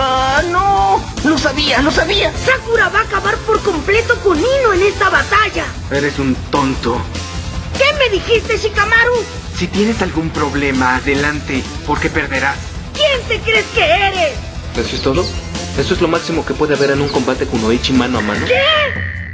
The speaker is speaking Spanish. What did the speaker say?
¡Ah, no! ¡Lo sabía, lo sabía! Sakura va a acabar por completo con Ino en esta batalla. Eres un tonto. ¿Qué me dijiste, Shikamaru? Si tienes algún problema, adelante, porque perderás. ¿Quién te crees que eres? ¿Eso es todo? ¿Eso es lo máximo que puede haber en un combate con Oichi mano a mano? ¿Qué?